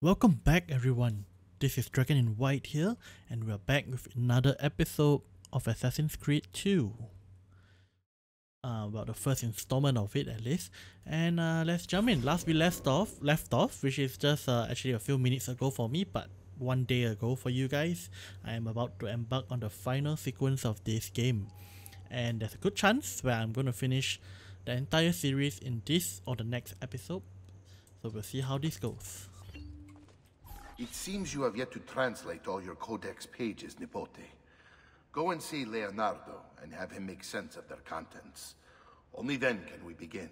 Welcome back, everyone. This is Dragon in White here, and we're back with another episode of Assassin's Creed 2. Uh, well, the first installment of it, at least. And uh, let's jump in. Last we left off, left off, which is just uh, actually a few minutes ago for me, but one day ago for you guys. I am about to embark on the final sequence of this game, and there's a good chance where I'm going to finish the entire series in this or the next episode. So we'll see how this goes. It seems you have yet to translate all your codex pages, Nipote. Go and see Leonardo and have him make sense of their contents. Only then can we begin.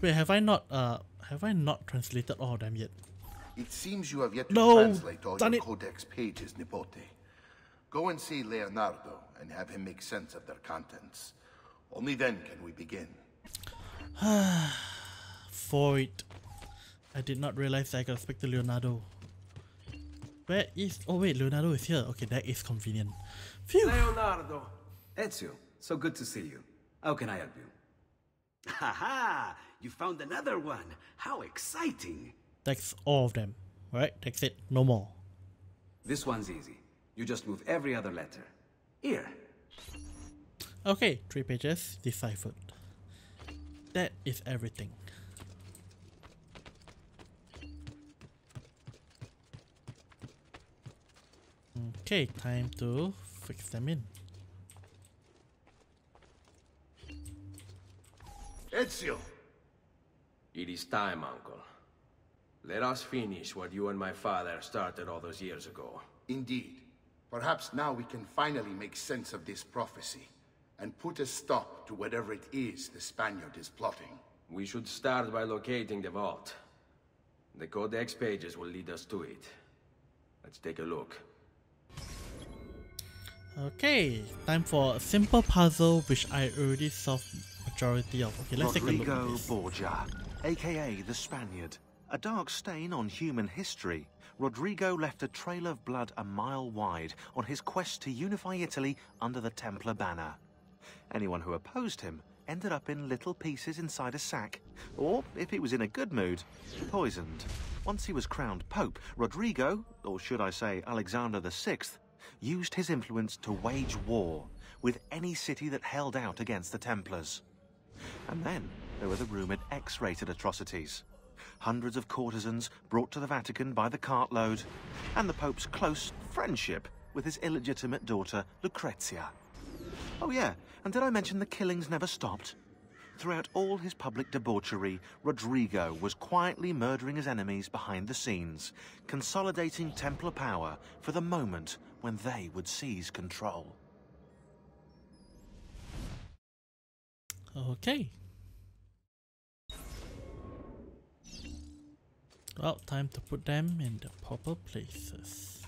Wait, have I not uh have I not translated all of them yet? It seems you have yet to No, translate all your it. codex pages, Nipote. Go and see Leonardo and have him make sense of their contents. Only then can we begin. Void. I did not realize I could speak to Leonardo. Where is oh wait, Leonardo is here. Okay, that is convenient. Phew. Leonardo! Ezio, so good to see you. How can I help you? Ha ha! You found another one! How exciting! That's all of them. Right? That's it. No more. This one's easy. You just move every other letter. Here. Okay, three pages, deciphered. That is everything. Okay, time to fix them in. Ezio! It is time, Uncle. Let us finish what you and my father started all those years ago. Indeed. Perhaps now we can finally make sense of this prophecy and put a stop to whatever it is the Spaniard is plotting. We should start by locating the vault. The Codex pages will lead us to it. Let's take a look. Okay, time for a simple puzzle which I already solved majority of. Okay, let's take a look Rodrigo at this. Borgia, aka the Spaniard. A dark stain on human history, Rodrigo left a trail of blood a mile wide on his quest to unify Italy under the Templar banner. Anyone who opposed him ended up in little pieces inside a sack, or, if he was in a good mood, poisoned. Once he was crowned Pope, Rodrigo, or should I say Alexander VI, used his influence to wage war with any city that held out against the Templars. And then there were the rumoured X-rated atrocities. Hundreds of courtesans brought to the Vatican by the cartload, and the Pope's close friendship with his illegitimate daughter, Lucrezia. Oh yeah, and did I mention the killings never stopped? Throughout all his public debauchery, Rodrigo was quietly murdering his enemies behind the scenes, consolidating Templar power for the moment when they would seize control. Okay. Well, time to put them in the proper places.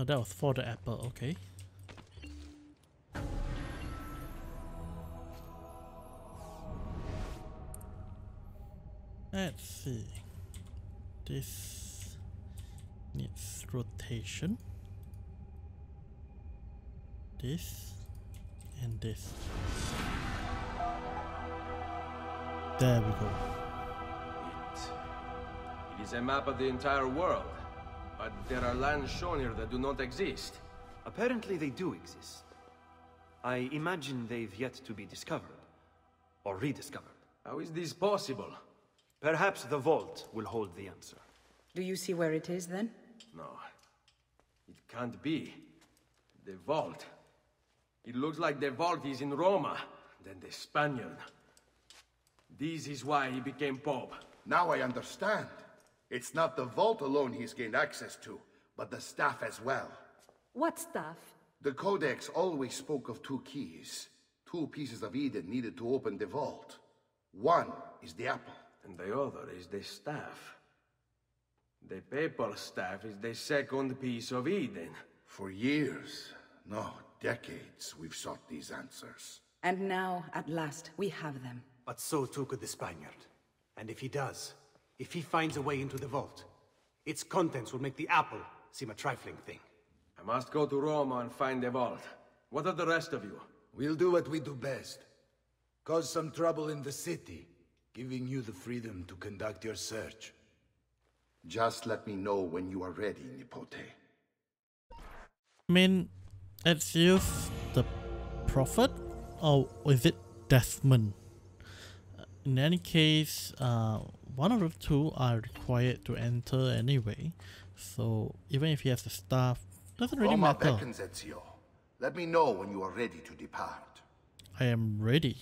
Oh, that was for the apple, okay. Let's see. This needs rotation. This and this. There we go. It, it is a map of the entire world. But there are lands shown here that do not exist. Apparently they do exist. I imagine they've yet to be discovered. Or rediscovered. How is this possible? Perhaps the vault will hold the answer. Do you see where it is then? No. It can't be. The vault. It looks like the vault is in Roma, then the Spaniard. This is why he became Pope. Now I understand. It's not the vault alone he's gained access to, but the staff as well. What staff? The Codex always spoke of two keys. Two pieces of Eden needed to open the vault. One is the apple. And the other is the staff. The papal staff is the second piece of Eden. For years, no, decades, we've sought these answers. And now, at last, we have them. But so too could the Spaniard. And if he does, if he finds a way into the vault, its contents will make the apple seem a trifling thing. I must go to Roma and find the vault. What of the rest of you? We'll do what we do best. Cause some trouble in the city, giving you the freedom to conduct your search. Just let me know when you are ready, Nipote. I mean, it's use the Prophet, or is it Desmond? In any case, uh, one of the two are required to enter anyway, so even if he has the staff, doesn't really Roma matter. beckons, Ezio. Let me know when you are ready to depart. I am ready.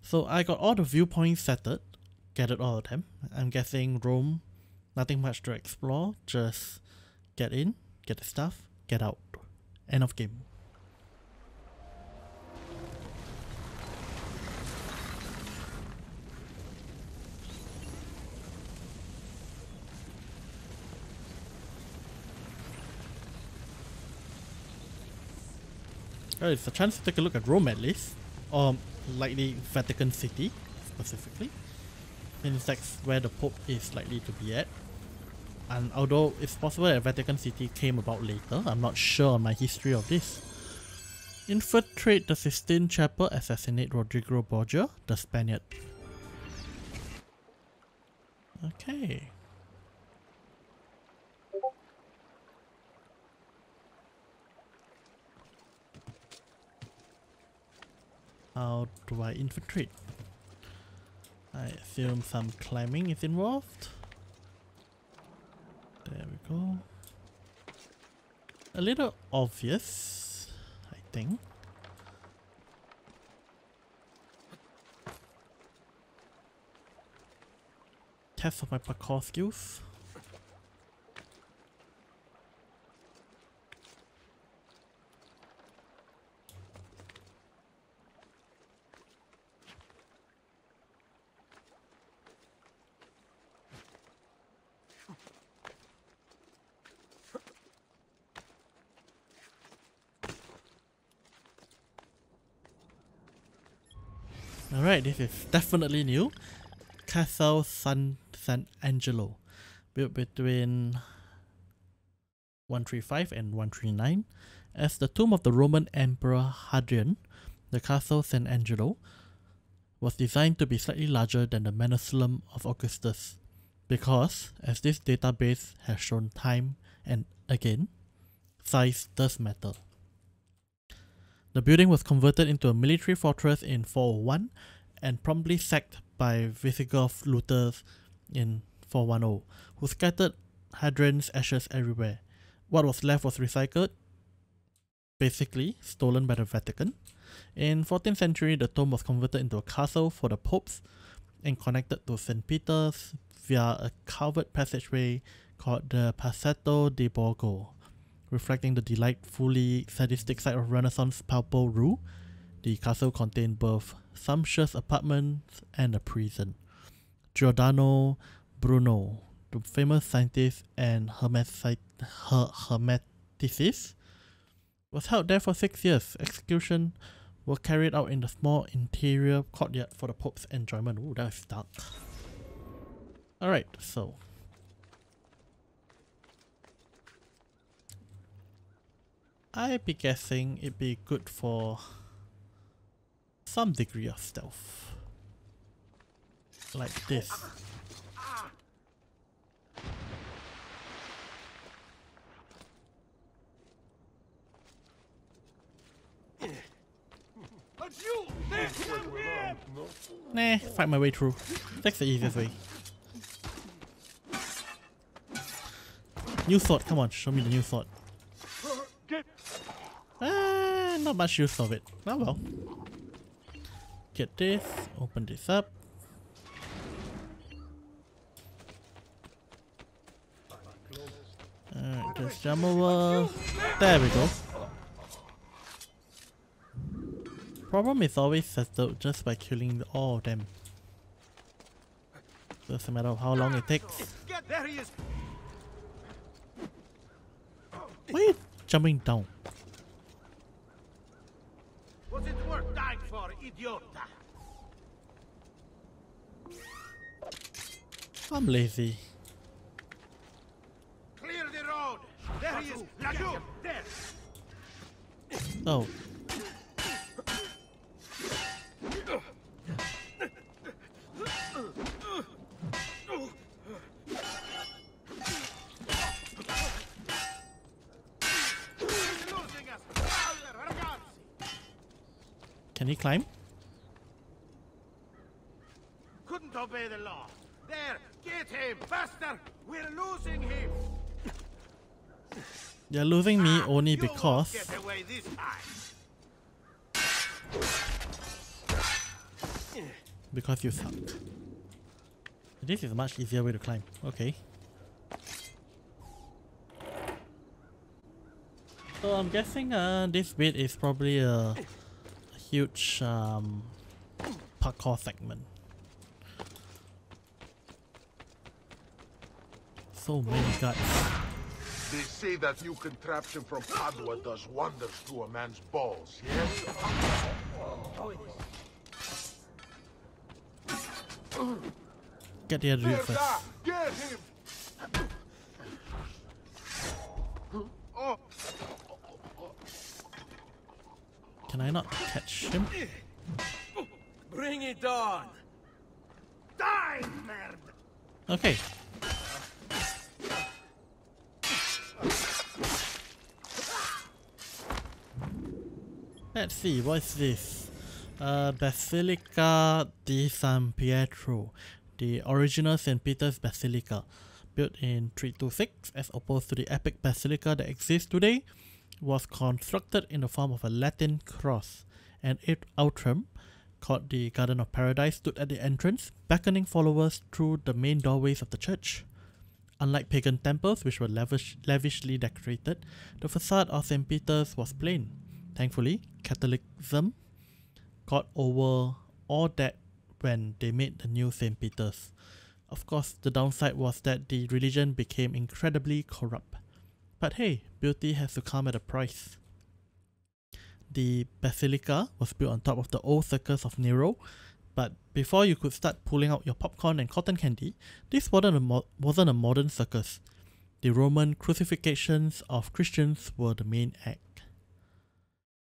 So I got all the viewpoints settled, gathered all of them. I'm guessing Rome, nothing much to explore, just get in, get the stuff, get out. End of game. It's a chance to take a look at Rome at least, or likely Vatican City specifically, since that's where the Pope is likely to be at. And although it's possible that Vatican City came about later, I'm not sure on my history of this. Infiltrate the Sistine Chapel, assassinate Rodrigo Borgia, the Spaniard. Okay. How do I infiltrate? I assume some climbing is involved. There we go. A little obvious, I think. Test of my parkour skills. Alright, this is definitely new. Castle San San Angelo. Built between 135 and 139. As the tomb of the Roman Emperor Hadrian, the Castle San Angelo was designed to be slightly larger than the Mausoleum of Augustus. Because, as this database has shown time and again, size does matter. The building was converted into a military fortress in 401 and promptly sacked by Visigoth looters in 410, who scattered Hadrian's ashes everywhere. What was left was recycled, basically stolen by the Vatican. In 14th century, the tomb was converted into a castle for the popes and connected to St. Peter's via a covered passageway called the Passetto di Borgo reflecting the delightfully sadistic side of Renaissance papal rule. The castle contained both sumptuous apartments and a prison. Giordano Bruno, the famous scientist and hermetic, her, hermeticist, was held there for six years. Execution were carried out in the small interior courtyard for the Pope's enjoyment. Ooh, that is dark. Alright, so I'd be guessing it'd be good for some degree of stealth. Like this. Nah, fight my way through. That's the easiest way. New sword, come on, show me the new sword. Not much use of it. Oh well. Get this, open this up. Alright, just jump over. There we go. Problem is always settled just by killing all of them. Doesn't matter of how long it takes. Why are you jumping down? I'm lazy. Clear road! There he is! Lagou! There! Oh. Losing us! Father, ragazzi! Can he climb? Couldn't obey the law. There! Get him! Faster! We're losing him! You're losing me only because get away this time! because you suck. This is a much easier way to climb. Okay. So I'm guessing uh, this bit is probably a, a huge um, parkour segment. So many guts. They say that new contraption from Padua does wonders to a man's balls, yes? Get the other dude There, first. Get him! Oh, Can I not catch him? Bring it on! Die, merde! Okay. Let's see, what's this? Uh, Basilica di San Pietro, the original St. Peter's Basilica, built in 326 as opposed to the epic basilica that exists today, was constructed in the form of a Latin cross, and its atrium, called the Garden of Paradise, stood at the entrance, beckoning followers through the main doorways of the church. Unlike pagan temples, which were lavish, lavishly decorated, the facade of St. Peter's was plain. Thankfully, Catholicism got over all that when they made the new St. Peter's. Of course, the downside was that the religion became incredibly corrupt. But hey, beauty has to come at a price. The basilica was built on top of the old circus of Nero, but before you could start pulling out your popcorn and cotton candy, this wasn't a, wasn't a modern circus. The Roman crucifixions of Christians were the main act.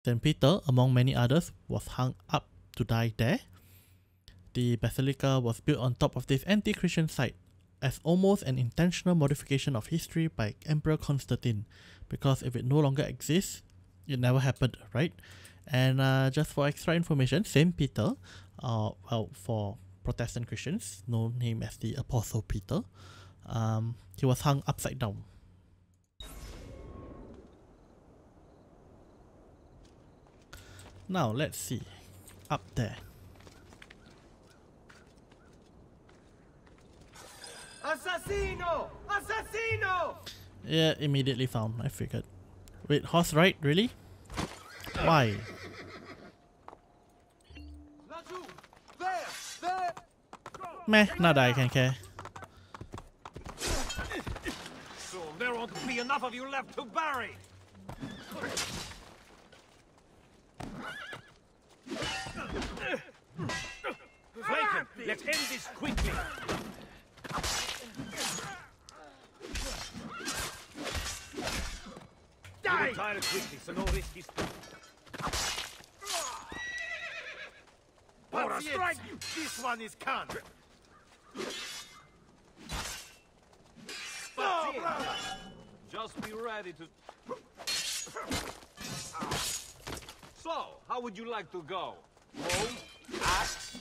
St. Peter, among many others, was hung up to die there. The basilica was built on top of this anti Christian site as almost an intentional modification of history by Emperor Constantine, because if it no longer exists, it never happened, right? And uh, just for extra information, Saint Peter, uh, well, for Protestant Christians, known him as the Apostle Peter, um, he was hung upside down. Now let's see, up there. Assassino! Assassino! Yeah, immediately found. I figured. Wait, horse ride? Really? Why? Lagou! There! There! Meh, not I can care. Soon there won't be enough of you left to bury! Let's end this quickly! Die! Retire quickly, so no risk is... For a strike! This one is con! Oh! Just be ready to... So, how would you like to go? Hoe? Axe?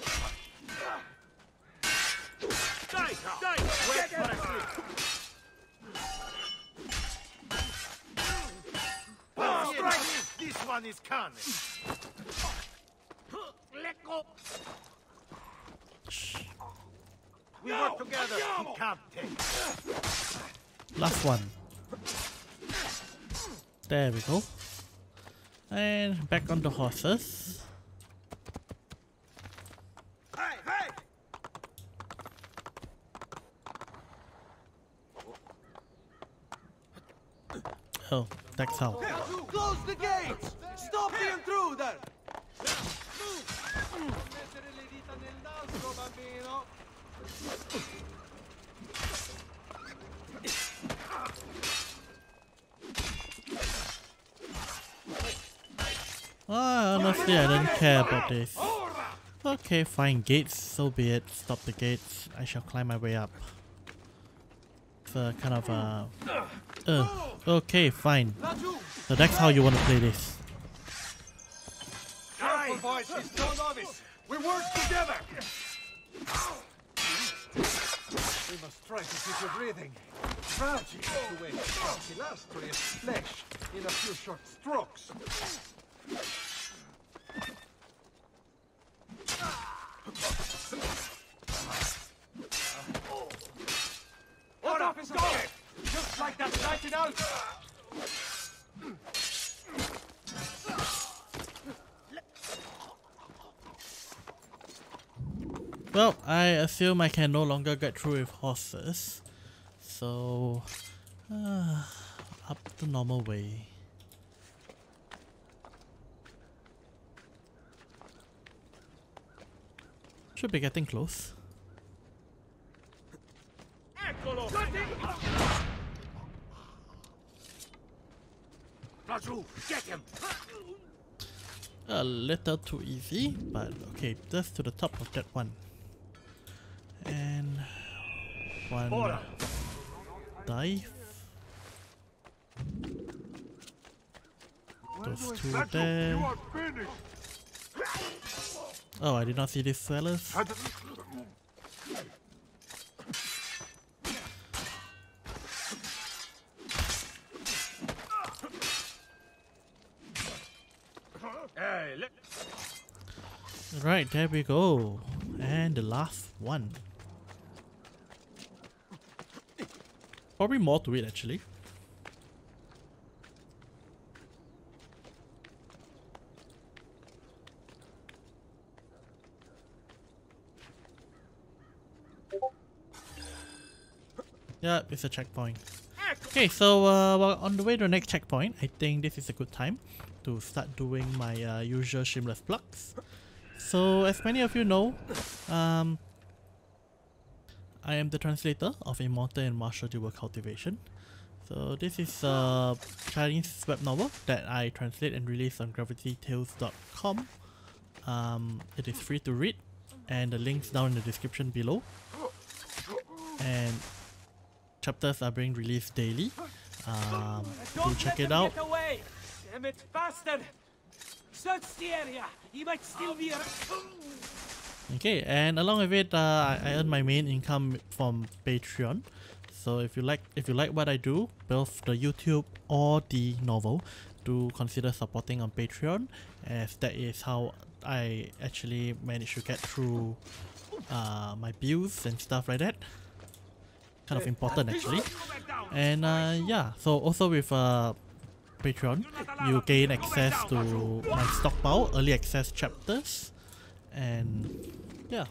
This one is coming! Let go! We work together, he can't take. Last one. There we go. And back on the horses. so that's how. Close the gates! Stop the intruder! Ah, honestly, I don't care about this. Okay, fine. Gates, so be it. Stop the gates. I shall climb my way up. It's a kind of a uh, okay, fine. So that's how you want to play this. We work together. We must try to keep you breathing. Tragic to waste such illustrious flesh in a few short strokes. What off his going! Just like that nightingale! Well, I assume I can no longer get through with horses. So, uh, up the normal way. Should be getting close. Raju, get him! A little too easy, but okay, just to the top of that one. And one dive. Those two there. you are finished. Oh, I did not see these fellas. Right, there we go. And the last one. Probably more to it actually. Yeah, it's a checkpoint. Okay, so uh, well, on the way to the next checkpoint, I think this is a good time to start doing my uh, usual shameless plugs. So, as many of you know, um, I am the translator of Immortal and Martial Dual Cultivation. So, this is a Chinese web novel that I translate and release on gravitytales.com. Um, it is free to read, and the links down in the description below. And chapters are being released daily. Um, do check it out. Damn it, bastard! The area! He might still be around. Okay, and along with it, uh, I, I earn my main income from Patreon. So if you like, if you like what I do, both the YouTube or the novel, do consider supporting on Patreon, as that is how I actually manage to get through uh, my bills and stuff like that. Kind of important actually. And uh, yeah, so also with uh, Patreon, you gain access to my stockpile, early access chapters, and yeah.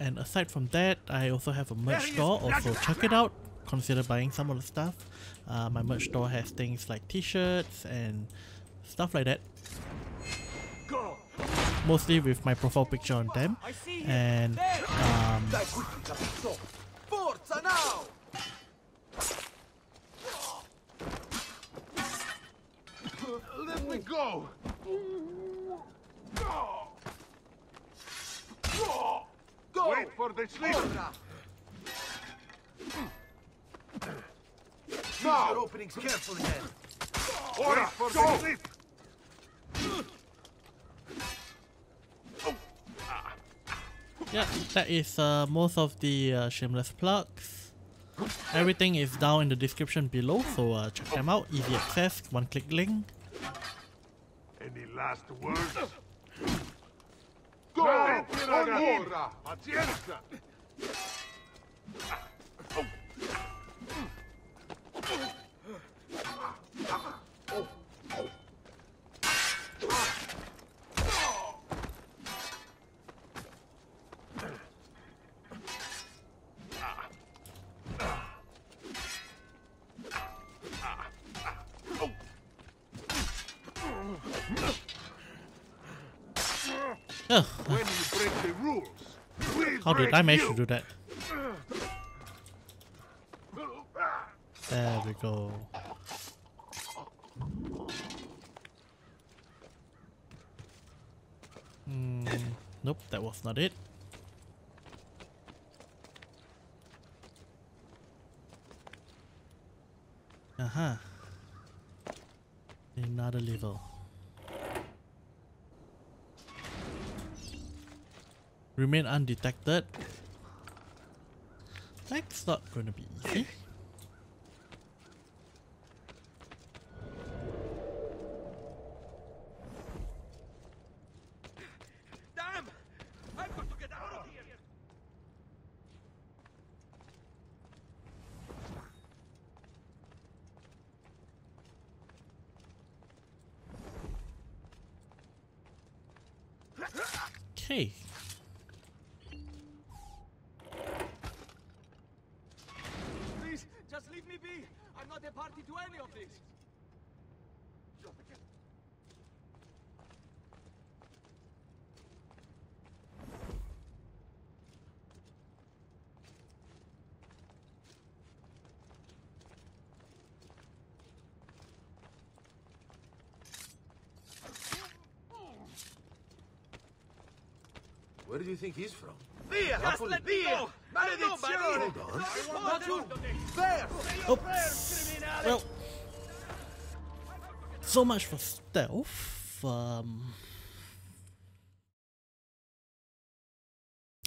And aside from that, I also have a merch store, also check it out. Consider buying some of the stuff. Uh, my merch store has things like t-shirts and stuff like that. Mostly with my profile picture on them. And um, Forza now! Let me go. Go! Wait for the sleep. Choose Now. your openings carefully then. Wait for the sleep. yeah, that is uh, most of the uh, shameless plugs. Everything is down in the description below, so uh, check them out. Easy access, one click link. Any last words? Go! Pazienza! How did I manage to do that? There we go. Mm, nope, that was not it. Uh-huh. Another level. Remain undetected. That's not gonna be easy. Damn! I've got to get out of here! Okay. Please, just leave me be! I'm not a party to any of this! Where do you think he's from? Via! Just Napoli. let me go! Maledizione! Hold on! Not you! There! Oops. Well, so much for stealth. Um,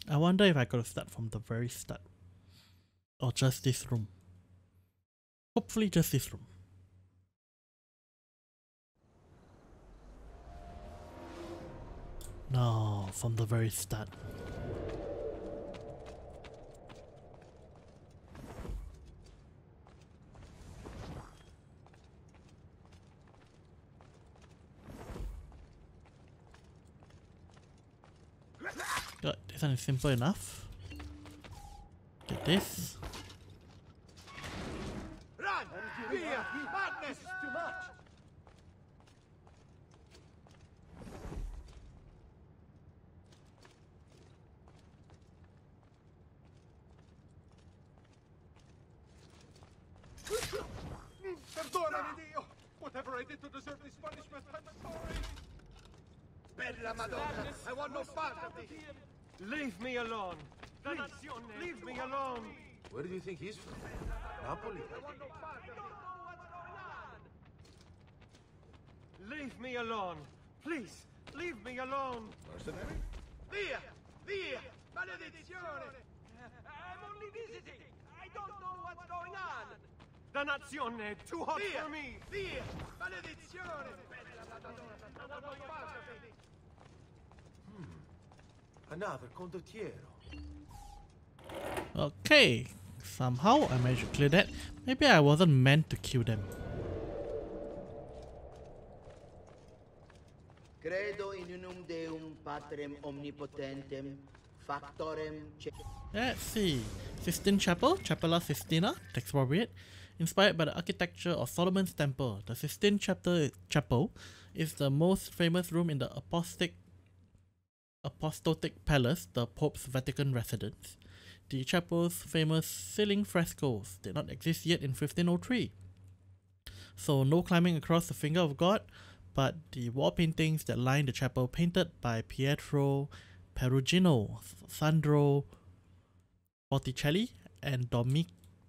I wonder if I could have started from the very start. Or just this room. Hopefully just this room. No, from the very start. Good, this simple enough. Get this. Run! Via! Madness! Too much! Perdonami, Dio! Whatever I did to deserve this punishment, I'm sorry! Bella Madonna! I want no part of this! Leave me alone! Please, leave me alone! Where do you think he's from? Napoli? Leave me alone! Please, leave me alone! Mercenary? Via! Via! Maledizione! I'm only visiting! I don't know what's going on! Dannazione! Too hot Via! for me! Via! Maledizione! Bella Madonna! I want no part of this! Another condottiero. Okay, somehow I managed to clear that. Maybe I wasn't meant to kill them. Credo in unum Deum Patrem Omnipotentem, Factorem Let's see. Sistine Chapel, Cappella Sistina, text appropriate. Inspired by the architecture of Solomon's Temple, the Sistine Chapter Chapel is the most famous room in the Apostolic Palace, the Pope's Vatican residence. The chapel's famous ceiling frescoes did not exist yet in 1503. So no climbing across the finger of God, but the wall paintings that line the chapel painted by Pietro Perugino, Sandro Botticelli, and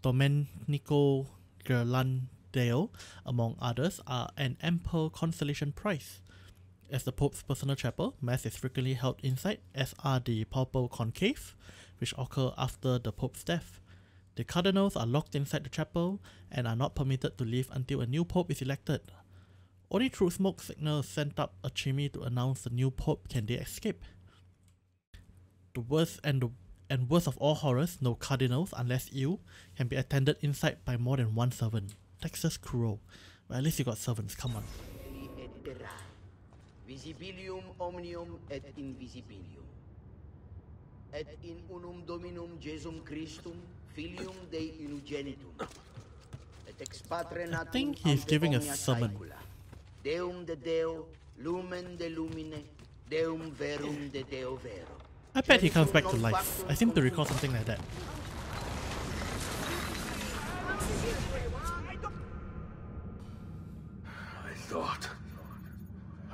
Domenico Ghirlandaio, among others, are an ample consolation prize. As the Pope's personal chapel, Mass is frequently held inside, as are the papal conclave, which occur after the Pope's death. The cardinals are locked inside the chapel and are not permitted to leave until a new Pope is elected. Only through smoke signals sent up a chimney to announce the new Pope can they escape. The worst and the and worst of all horrors, no cardinals, unless ill, can be attended inside by more than one servant. Texas cruel. Well, at least you got servants, come on. Visibilium omnium et invisibilium. Et in unum Dominum Jesum Christum, Filium Dei unigenitum. Et ex Patre natum think he's giving a sermon. Deum de Deo, lumen de lumine, Deum verum de Deo vero. I bet he comes back to life. I seem to recall something like that. I thought.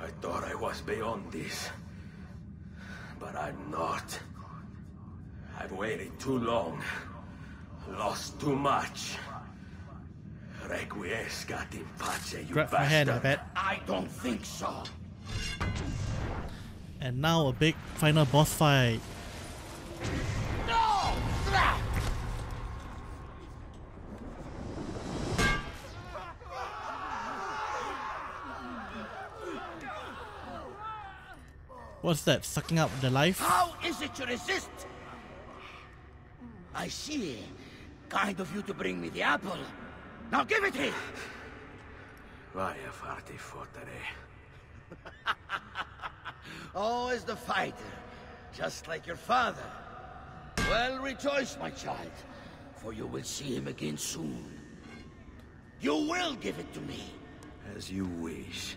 I thought I was beyond this. But I'm not. I've waited too long. Lost too much. Requiescat in pace, you Grab my hand, I bastard. bet. I don't think so. And now a big final boss fight. No! What's that? Sucking up the life? How is it you resist? I see. Kind of you to bring me the apple. Now give it here. Vai a farti fottere. Always the fighter. Just like your father. Well, rejoice, my child. For you will see him again soon. You will give it to me. As you wish.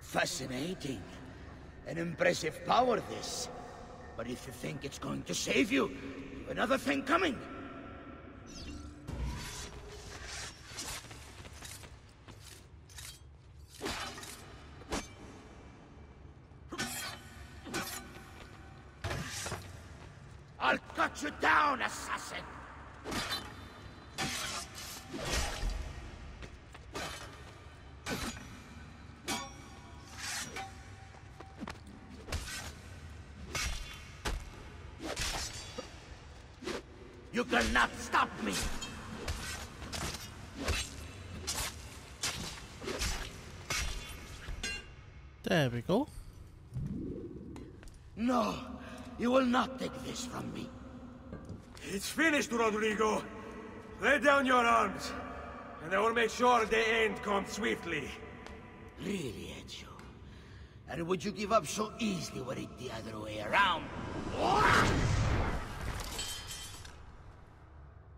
Fascinating. An impressive power, this. But if you think it's going to save you, another thing coming. Assassin! You cannot stop me! There we go. No, you will not take this from me. It's finished, Rodrigo. Lay down your arms, and I will make sure the end comes swiftly. Really, Ezio? And would you give up so easily were it the other way around?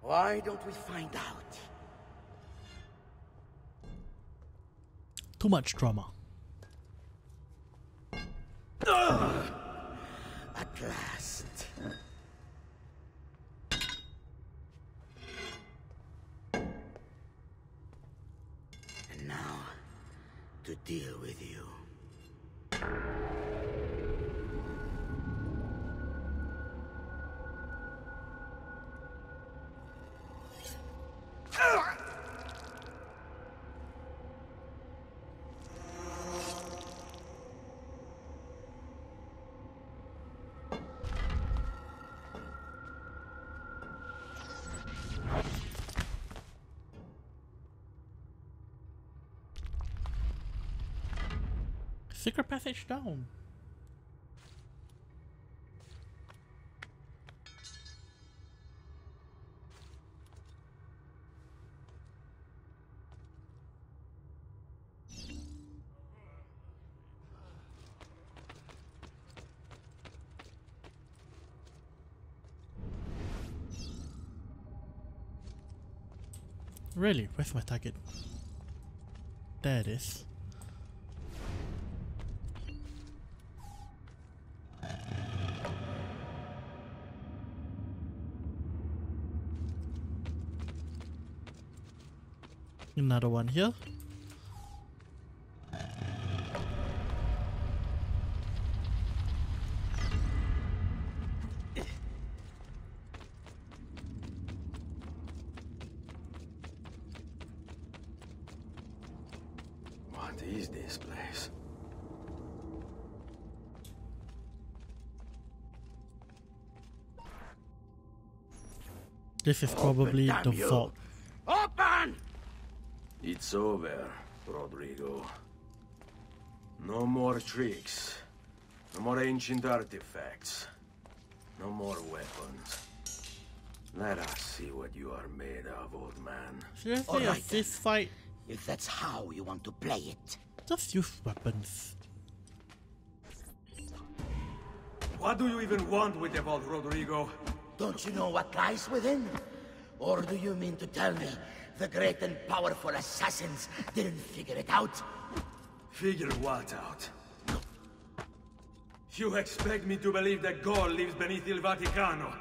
Why don't we find out? Too much drama. At last. Deal with you. Secret passage down. Really? Where's my target? There it is. Another one here. What is this place? This is probably the vault. Open! It's over, Rodrigo. No more tricks. No more ancient artifacts. No more weapons. Let us see what you are made of, old man. Seriously, a Alright then. fist fight? If that's how you want to play it. Just use weapons. What do you even want with the vault, Rodrigo? Don't you know what lies within? Or do you mean to tell me the great and powerful assassins didn't figure it out? Figure what out? You expect me to believe that God lives beneath Il Vaticano?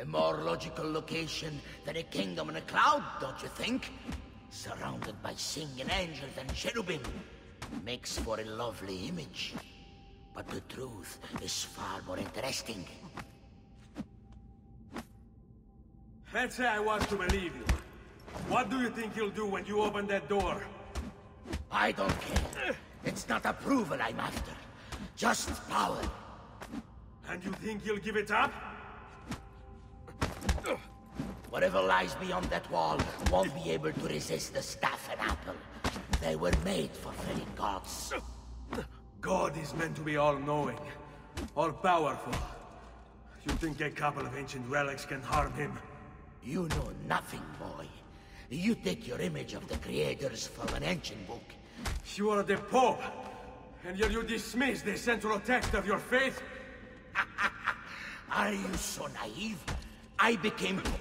A more logical location than a kingdom in a cloud, don't you think? Surrounded by singing angels and cherubim. Makes for a lovely image. But the truth is far more interesting. Let's say I want to believe you. What do you think he'll do when you open that door? I don't care. It's not approval I'm after. Just power. And you think he'll give it up? Whatever lies beyond that wall won't be able to resist the staff and apple. They were made for felling gods. God is meant to be all-knowing, all-powerful. You think a couple of ancient relics can harm him? You know nothing, boy. You take your image of the creators from an ancient book. You are the Pope, and yet you dismiss the central text of your faith? Are you so naive? I became Pope.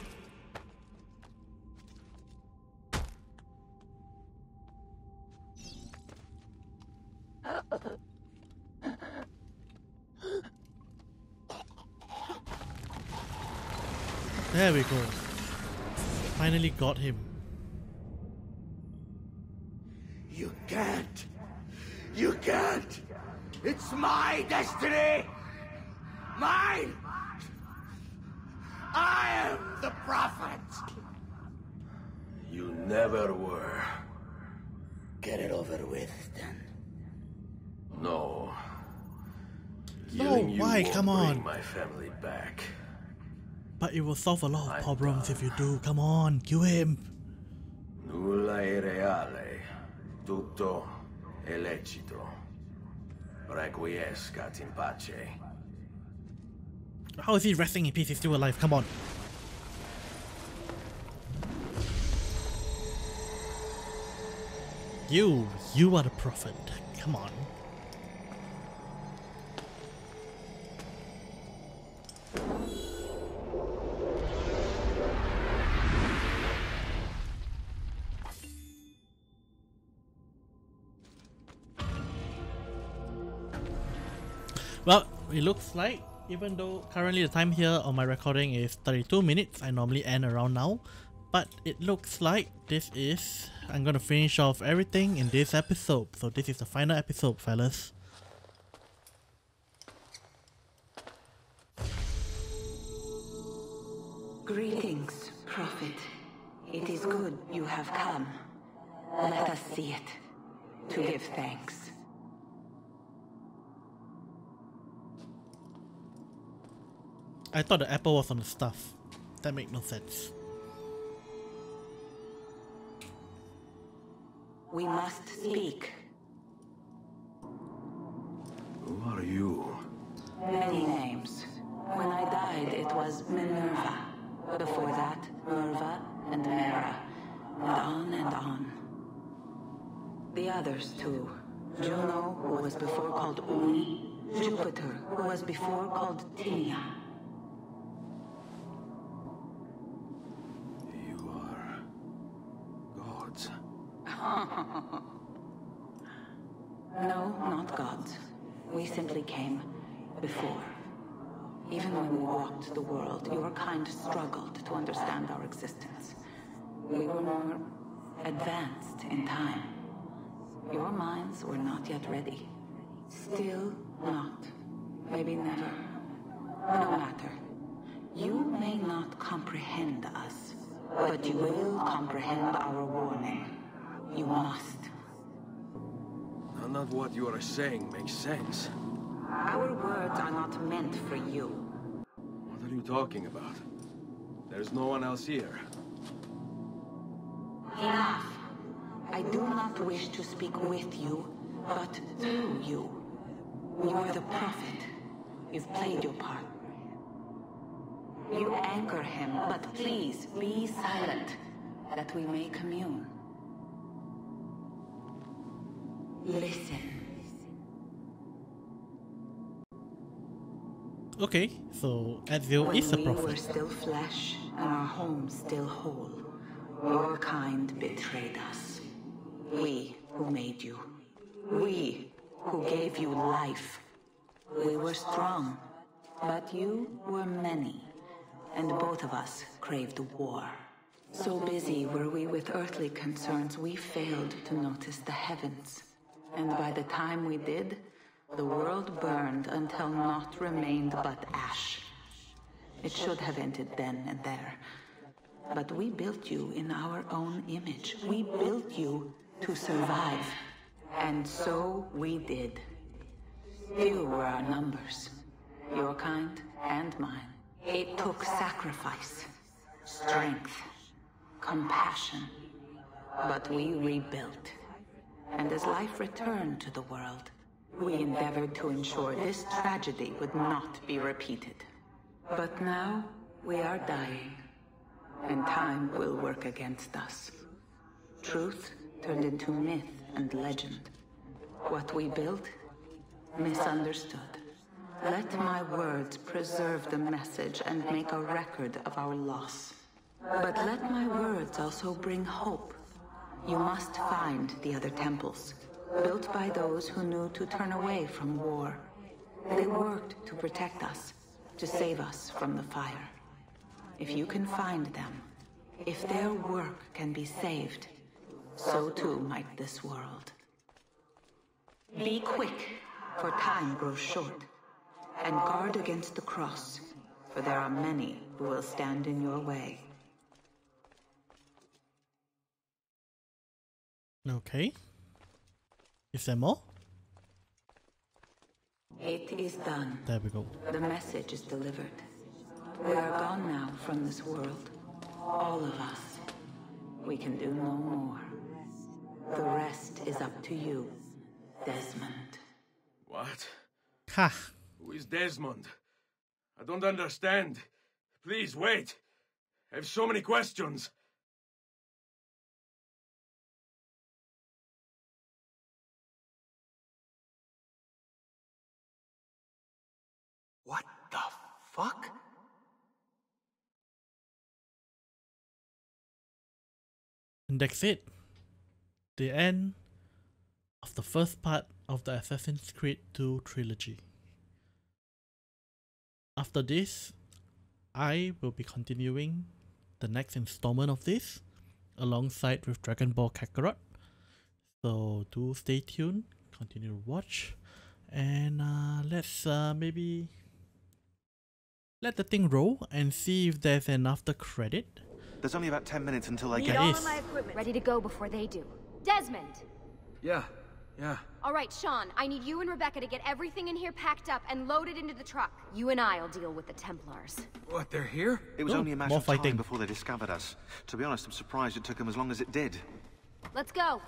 There we go. Finally got him. You can't. You can't. It's my destiny. Mine. I am the prophet. You never were. Get it over with, then. No. No, Killing you why? won't Come bring on. my family back. But it will solve a lot of problems if you do. Come on, kill him. Nulla reale. Tutto è lecito. Requiescat in pace. How is he resting in peace? He's still alive. Come on. You, you are the prophet. Come on. Well, it looks like even though currently the time here on my recording is 32 minutes, I normally end around now. But it looks like this is I'm gonna finish off everything in this episode. So this is the final episode, fellas. Greetings, Prophet. It is good you have come. Let us see it, to give thanks. I thought the apple was on the stuff. That made no sense. We must speak. Who are you? Many names. When I died, it was Minerva. Before that, Menrva and Mera. And on and on. The others, too. Juno, who was before called Uni. Jupiter, who was before called Tinia. no, not gods. We simply came before. Even when we walked the world, your kind struggled to understand our existence. We were more advanced in time. Your minds were not yet ready. Still not. Maybe never. No matter. You may not comprehend us, but you will comprehend our warning. You must. None of what you are saying makes sense. Our words are not meant for you. What are you talking about? There's no one else here. Enough. I do not wish to speak with you, but through you. You are the prophet. You've played your part. You anchor him, but please be silent, that we may commune. Listen. Okay, so Ezio when is a prophet. we were still flesh and our home still whole, your kind betrayed us. We who made you. We who gave you life. We were strong, but you were many. and both of us craved war. So busy were we with earthly concerns, we failed to notice the heavens. And by the time we did, the world burned until naught remained but ash. It should have ended then and there. But we built you in our own image. We built you to survive. And so we did. Few were our numbers. Your kind and mine. It took sacrifice, strength, compassion. But we rebuilt. And as life returned to the world, we endeavored to ensure this tragedy would not be repeated. But now, we are dying. And time will work against us. Truth turned into myth and legend. What we built, misunderstood. Let my words preserve the message and make a record of our loss. But let my words also bring hope. You must find the other temples, built by those who knew to turn away from war. They worked to protect us, to save us from the fire. If you can find them, if their work can be saved, so too might this world. Be quick, for time grows short. And guard against the cross, for there are many who will stand in your way. Okay. Is there more? It is done. There we go. The message is delivered. We are gone now from this world. All of us. We can do no more. The rest is up to you, Desmond. What? Ha! Who is Desmond? I don't understand. Please wait. I have so many questions. Fuck? And that's it. The end of the first part of the Assassin's Creed 2 trilogy. After this, I will be continuing the next installment of this alongside with Dragon Ball Kakarot. So do stay tuned, continue to watch, and uh, let's uh, maybe let the thing roll and see if there's an after credit. There's only about 10 minutes until I Need get. all of my equipment ready to go before they do. Desmond! Yeah, yeah. All right, Shaun, I need you and Rebecca to get everything in here packed up and loaded into the truck. You and I'll deal with the Templars. What, they're here? It was Oh, only a matter of time fighting. before they discovered us. To be honest, I'm surprised it took them as long as it did. Let's go.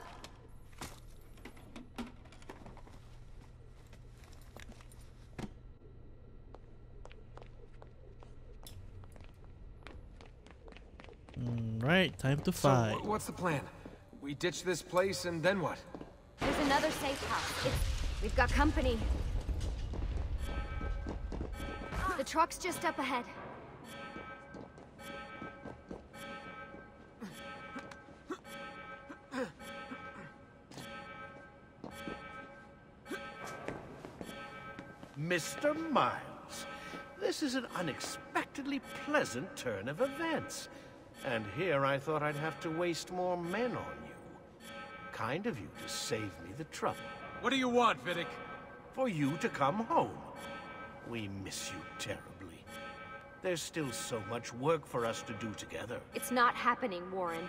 Mm, right, time to fight. wh- what's the plan? We ditch this place and then what? There's another safe house. It's... We've got company. The truck's just up ahead. Mr. Miles, this is an unexpectedly pleasant turn of events. And here I thought I'd have to waste more men on you. Kind of you to save me the trouble. What do you want, Vidic? For you to come home. We miss you terribly. There's still so much work for us to do together. It's not happening, Warren.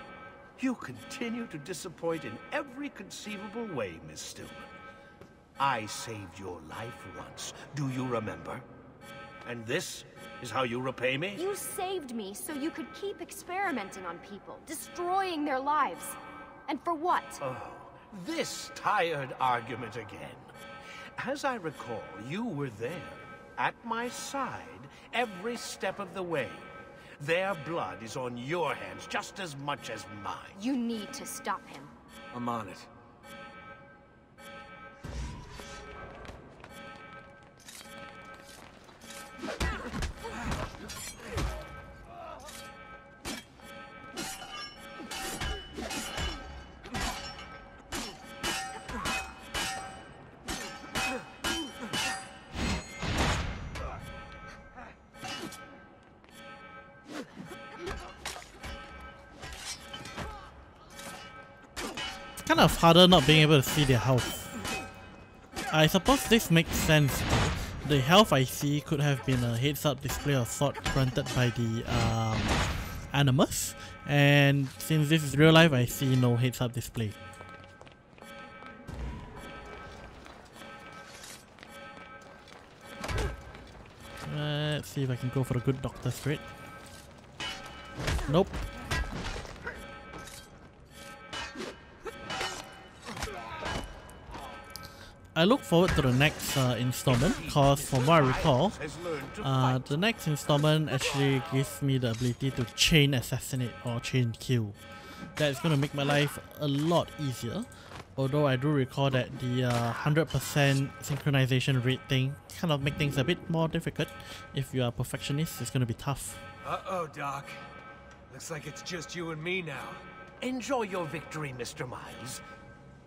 You continue to disappoint in every conceivable way, Miss Stillman. I saved your life once, do you remember? And this is how you repay me? You saved me so you could keep experimenting on people, destroying their lives. And for what? Oh, this tired argument again. As I recall, you were there, at my side, every step of the way. Their blood is on your hands just as much as mine. You need to stop him. I'm on it. Kind of harder not being able to see their health. I suppose this makes sense. The health I see could have been a heads-up display of sort granted by the um, Animus, and since this is real life, I see no heads-up display. Let's see if I can go for a good doctor straight. Nope. I look forward to the next uh, installment because from what I recall, uh, the next installment actually gives me the ability to chain assassinate or chain kill. That's going to make my life a lot easier. Although I do recall that the 100% uh, synchronization rate thing kind of make things a bit more difficult. If you are a perfectionist, it's going to be tough. Uh-oh, Doc. Looks like it's just you and me now. Enjoy your victory, Mr. Miles.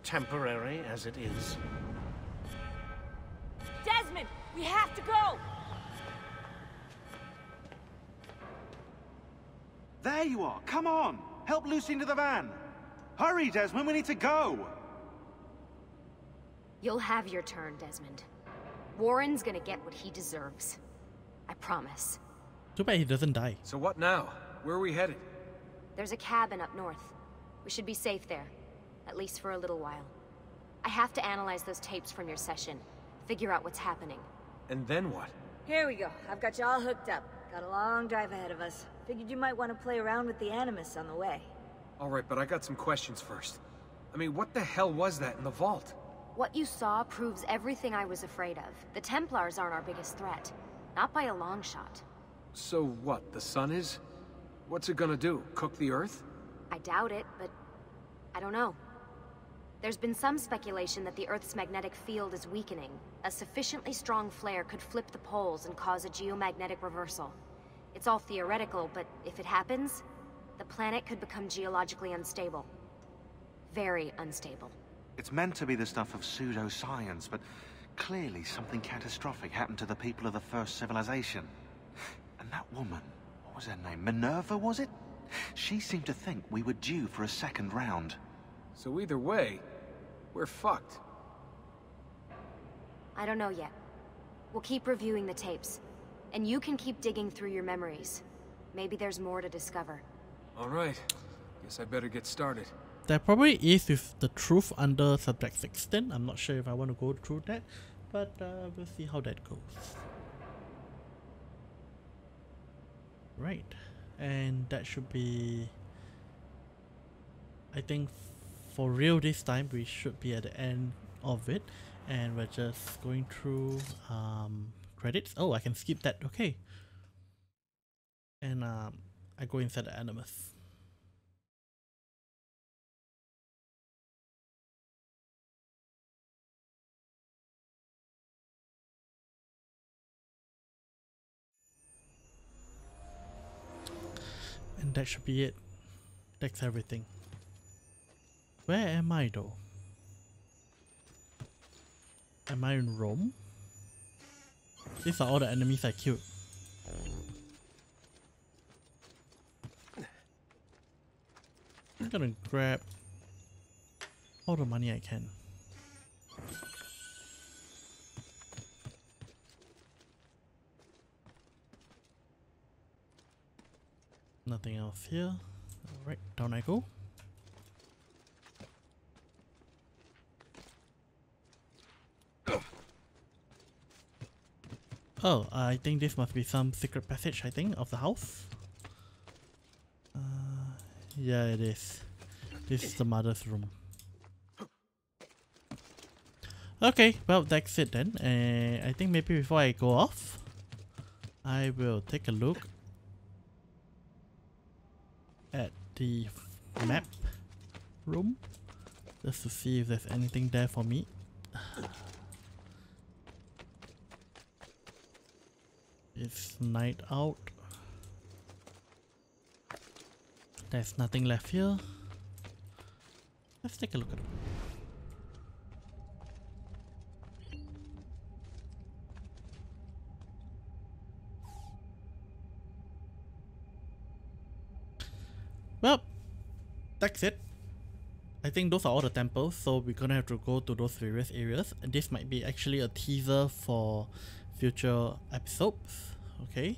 Temporary as it is. Desmond, we have to go! There you are, come on! Help Lucy into the van! Hurry, Desmond, we need to go! You'll have your turn, Desmond. Warren's gonna get what he deserves. I promise. Too bad he doesn't die. So what now? Where are we headed? There's a cabin up north. We should be safe there. At least for a little while. I have to analyze those tapes from your session. Figure out what's happening. And then what? Here we go. I've got you all hooked up. Got a long drive ahead of us. Figured you might want to play around with the Animus on the way. Alright, but I got some questions first. I mean, what the hell was that in the vault? What you saw proves everything I was afraid of. The Templars aren't our biggest threat. Not by a long shot. So what, the sun is? What's it gonna do? Cook the Earth? I doubt it, but... I don't know. There's been some speculation that the Earth's magnetic field is weakening. A sufficiently strong flare could flip the poles and cause a geomagnetic reversal. It's all theoretical, but if it happens, the planet could become geologically unstable. Very unstable. It's meant to be the stuff of pseudoscience, but clearly something catastrophic happened to the people of the first civilization. And that woman, what was her name? Minerva, was it? She seemed to think we were due for a second round. So either way, we're fucked. I don't know yet. We'll keep reviewing the tapes. And you can keep digging through your memories. Maybe there's more to discover. Alright. Guess I better get started. There probably is with the truth under subject 16. I'm not sure if I want to go through that. But uh, we'll see how that goes. Right. And that should be... I think for real this time we should be at the end of it and we're just going through um, credits. Oh, I can skip that. Okay. And um, I go inside the Animus. And that should be it. That's everything. Where am I though? Am I in Rome? These are all the enemies I killed. I'm gonna grab all the money I can. Nothing else here. Alright, down I go. Oh, I think this must be some secret passage, I think, of the house. Uh, yeah, it is. This is the mother's room. Okay, well, that's it then. Uh, I think maybe before I go off, I will take a look at the map room just to see if there's anything there for me. Night out. There's nothing left here. Let's take a look at it. Well, that's it. I think those are all the temples, so we're gonna have to go to those various areas. And this might be actually a teaser for future episodes. Okay.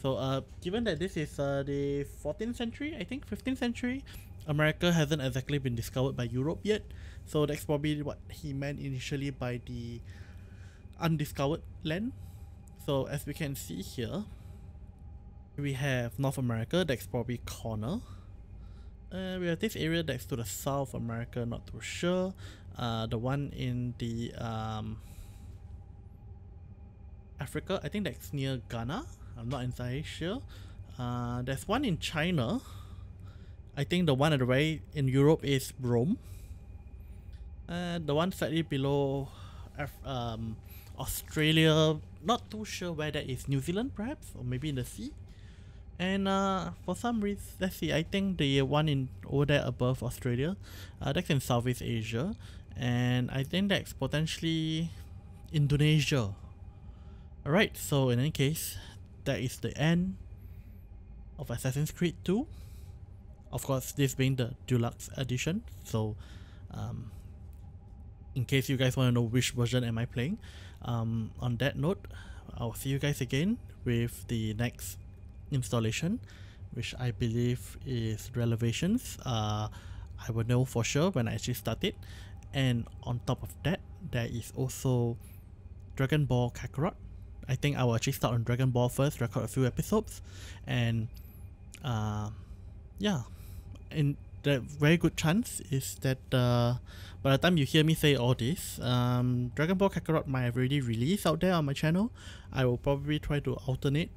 So uh given that this is uh the 14th century, I think 15th century, America hasn't exactly been discovered by Europe yet. So that's probably what he meant initially by the undiscovered land. So as we can see here, we have North America, that's probably corner. Uh, we have this area that's to the South America, not too sure. Uh, the one in the um, Africa, I think that's near Ghana. I'm not entirely sure. Uh, there's one in China. I think the one at the right in Europe is Rome. Uh, the one slightly below Af- um, Australia, not too sure where that is. New Zealand, perhaps, or maybe in the sea. And uh, for some reason, let's see, I think the one in over there above Australia, uh, that's in Southeast Asia. And I think that's potentially Indonesia. Alright, so in any case, that is the end of Assassin's Creed 2. Of course, this being the deluxe edition, so um, in case you guys want to know which version am I playing, um, on that note, I'll see you guys again with the next installation, which I believe is Revelations. Uh, I will know for sure when I actually start it. And on top of that, there is also Dragon Ball Kakarot. I think I will actually start on Dragon Ball first, record a few episodes, and uh, yeah, and the very good chance is that uh, by the time you hear me say all this, um, Dragon Ball Kakarot might have already released out there on my channel. I will probably try to alternate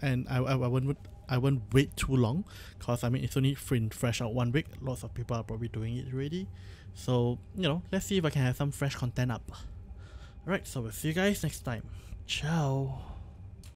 and I, I, I won't I won't wait too long because I mean it's only fresh out one week. Lots of people are probably doing it already. So, you know, let's see if I can have some fresh content up. Alright, so we'll see you guys next time. Ciao.